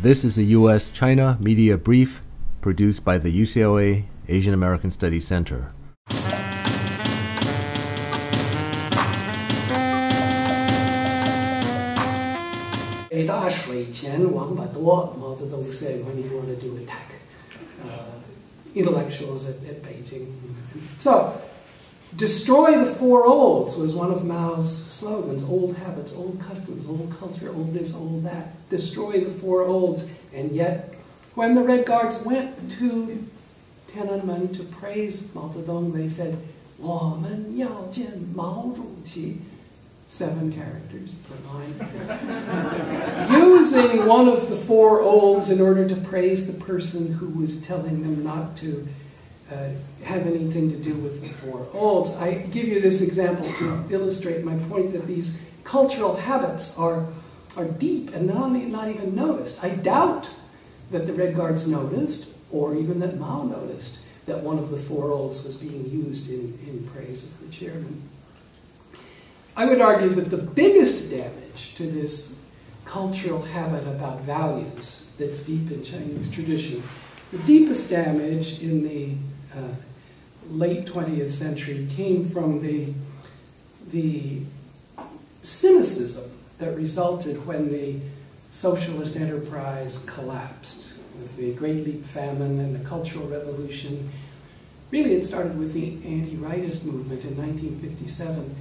This is a U.S. China Media Brief produced by the UCLA Asian American Studies Center. 北大水前王八多, Mao Zedong said when he wanted to attack uh, intellectuals at, at Beijing. So, destroy the four olds was one of Mao's slogans. Old habits, old customs, old culture, old this, old that. Destroy the four olds. And yet, when the Red Guards went to Tiananmen to praise Mao Zedong, they said, 我们要见毛主席 seven characters per line. Using one of the four olds in order to praise the person who was telling them not to uh, have anything to do with the four olds. I give you this example to illustrate my point that these cultural habits are, are deep and not, only, not even noticed. I doubt that the Red Guards noticed, or even that Mao noticed, that one of the four olds was being used in, in praise of the chairman. I would argue that the biggest damage to this cultural habit about values that's deep in Chinese tradition, the deepest damage in the uh, late 20th century came from the, the cynicism that resulted when the socialist enterprise collapsed with the Great Leap Famine and the Cultural Revolution. Really, it started with the anti-rightist movement in 1957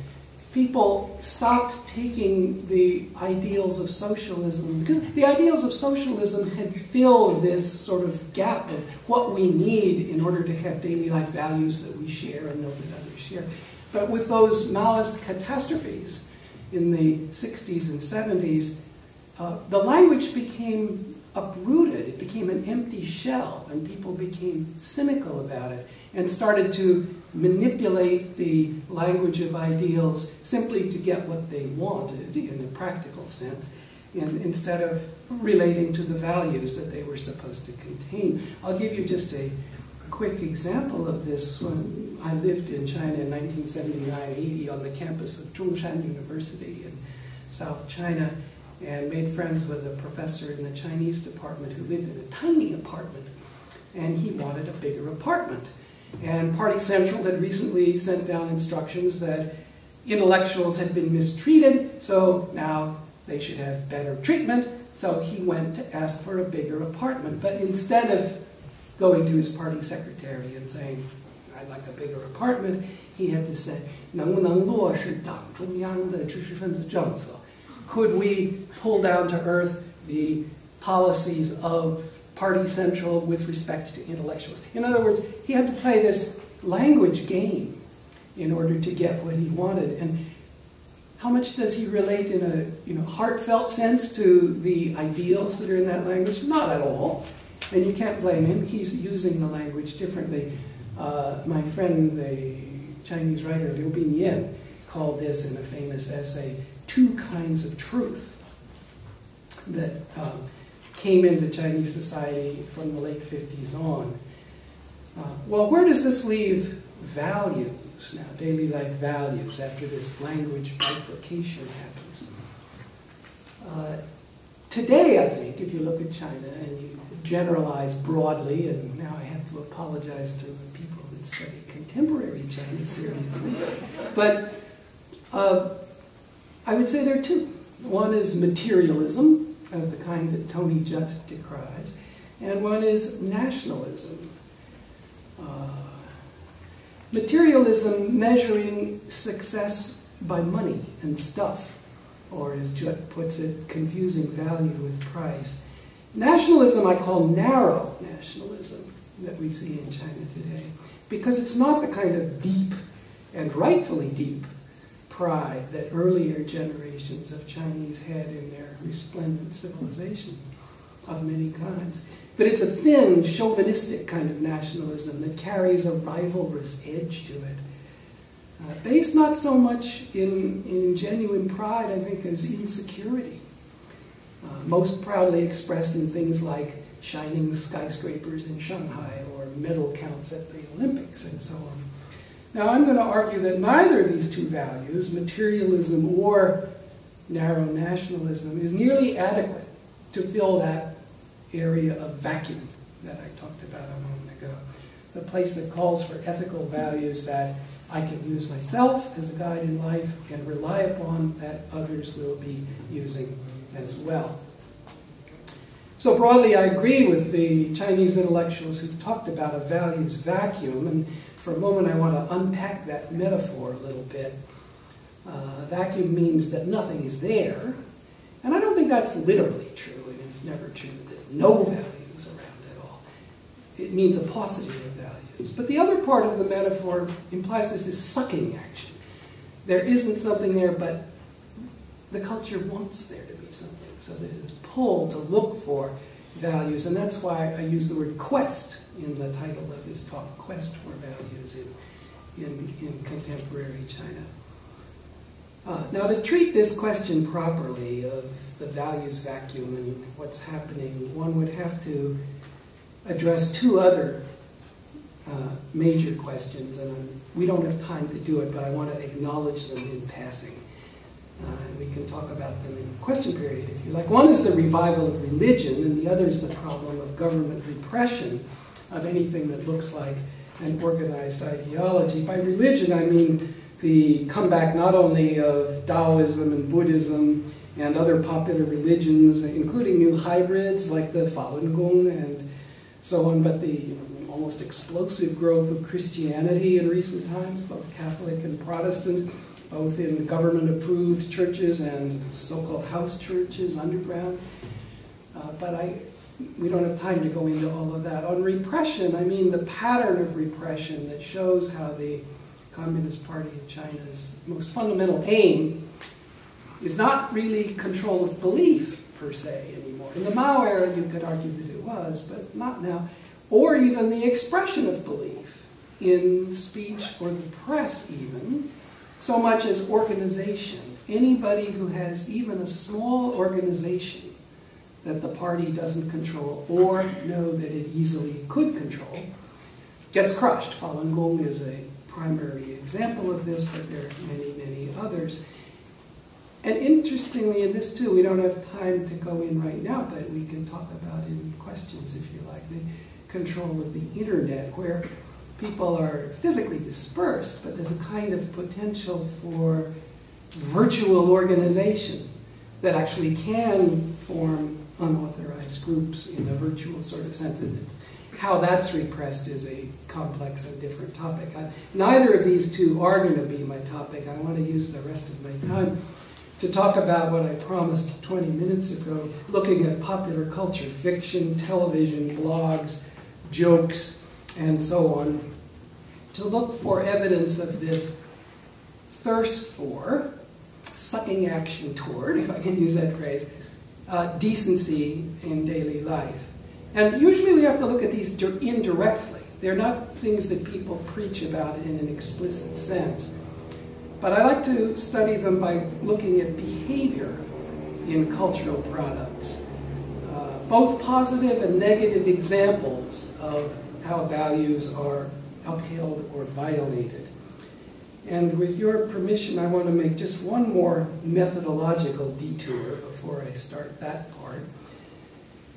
people stopped taking the ideals of socialism because the ideals of socialism had filled this sort of gap of what we need in order to have daily life values that we share and know that others share. But with those Maoist catastrophes in the 60s and 70s, uh, the language became uprooted. It became an empty shell, and people became cynical about it and started to manipulate the language of ideals simply to get what they wanted in a practical sense, instead of relating to the values that they were supposed to contain. I'll give you just a quick example of this. When I lived in China in 1979-80 on the campus of Zhongshan University in South China, and made friends with a professor in the Chinese department who lived in a tiny apartment, and he wanted a bigger apartment. And Party Central had recently sent down instructions that intellectuals had been mistreated, so now they should have better treatment. So he went to ask for a bigger apartment. But instead of going to his party secretary and saying, I'd like a bigger apartment, he had to say, 能不能落实党中央的知识分子政策? Could we pull down to earth the policies of party central with respect to intellectuals. In other words, he had to play this language game in order to get what he wanted. And how much does he relate in a you know, heartfelt sense to the ideals that are in that language? Not at all. And you can't blame him. He's using the language differently. Uh, my friend, the Chinese writer Liu Binyan, called this in a famous essay, two kinds of truth. That um, came into Chinese society from the late 50s on. Uh, well, where does this leave values now, daily life values, after this language bifurcation happens? Uh, today, I think, if you look at China and you generalize broadly, and now I have to apologize to the people that study contemporary China seriously, but uh, I would say there are two. One is materialism, of the kind that Tony Judt decries, and one is nationalism. Uh, materialism measuring success by money and stuff, or as Judt puts it, confusing value with price. Nationalism I call narrow nationalism that we see in China today, because it's not the kind of deep and rightfully deep pride that earlier generations of Chinese had in their resplendent civilization of many kinds. But it's a thin, chauvinistic kind of nationalism that carries a rivalrous edge to it. Uh, based not so much in, in genuine pride, I think, as insecurity. Uh, most proudly expressed in things like shining skyscrapers in Shanghai or medal counts at the Olympics and so on. Now, I'm going to argue that neither of these two values, materialism or narrow nationalism, is nearly adequate to fill that area of vacuum that I talked about a moment ago. The place that calls for ethical values that I can use myself as a guide in life and rely upon that others will be using as well. So broadly, I agree with the Chinese intellectuals who've talked about a values vacuum, and for a moment I want to unpack that metaphor a little bit. Uh, vacuum means that nothing is there, and I don't think that's literally true. Mean, it's never true that there's no values around at all. It means a paucity of values. But the other part of the metaphor implies there's this sucking action. There isn't something there, but the culture wants there to be something. So there's this pull to look for values, and that's why I use the word quest in the title of this talk, Quest for Values in, in, in Contemporary China. Uh, now, to treat this question properly of the values vacuum and what's happening, one would have to address two other uh, major questions, and we don't have time to do it, but I want to acknowledge them in passing. Uh, and we can talk about them in question period if you like. One is the revival of religion, and the other is the problem of government repression of anything that looks like an organized ideology. By religion, I mean the comeback not only of Taoism and Buddhism and other popular religions, including new hybrids like the Falun Gong and so on, but the almost explosive growth of Christianity in recent times, both Catholic and Protestant both in government-approved churches and so-called house churches underground. Uh, but I, we don't have time to go into all of that. On repression, I mean the pattern of repression that shows how the Communist Party of China's most fundamental aim is not really control of belief per se anymore. In the Mao era, you could argue that it was, but not now. Or even the expression of belief in speech or the press even, so much as organization. Anybody who has even a small organization that the party doesn't control or know that it easily could control gets crushed. Falun Gong is a primary example of this, but there are many, many others. And interestingly, in this too, we don't have time to go in right now, but we can talk about in questions, if you like, the control of the internet, where people are physically dispersed, but there's a kind of potential for virtual organization that actually can form unauthorized groups in a virtual sort of sense. And how that's repressed is a complex and different topic. I, neither of these two are going to be my topic. I want to use the rest of my time to talk about what I promised 20 minutes ago, looking at popular culture, fiction, television, blogs, jokes, and so on, to look for evidence of this thirst for, sucking action toward, if I can use that phrase, uh, decency in daily life. And usually we have to look at these indirectly. They're not things that people preach about in an explicit sense. But I like to study them by looking at behavior in cultural products, uh, both positive and negative examples of how values are upheld or violated. And with your permission, I want to make just one more methodological detour before I start that part.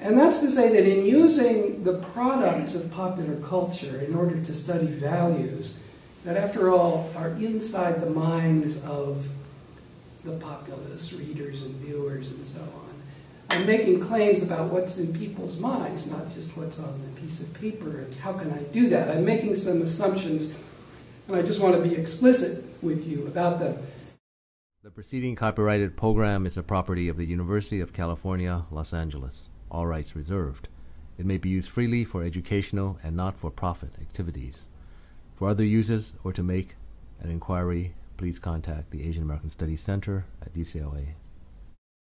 And that's to say that in using the products of popular culture in order to study values, that after all are inside the minds of the populace, readers and viewers and so on, I'm making claims about what's in people's minds, not just what's on the piece of paper. And how can I do that? I'm making some assumptions, and I just want to be explicit with you about them. The preceding copyrighted program is a property of the University of California, Los Angeles. All rights reserved. It may be used freely for educational and not for profit activities. For other uses or to make an inquiry, please contact the Asian American Studies Center at UCLA